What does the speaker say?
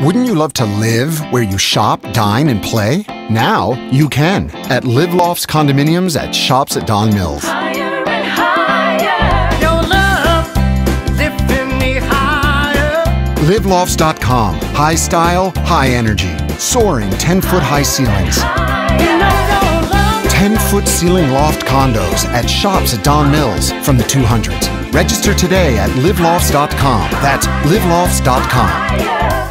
Wouldn't you love to live where you shop, dine, and play? Now you can at LivLofts Condominiums at Shops at Don Mills. Higher and higher. Your love lifting me higher. LivLofts.com. High style, high energy. Soaring 10 foot high ceilings. 10 foot ceiling loft condos at Shops at Don Mills from the 200s. Register today at LivLofts.com. That's LivLofts.com. Higher.